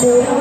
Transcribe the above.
soon.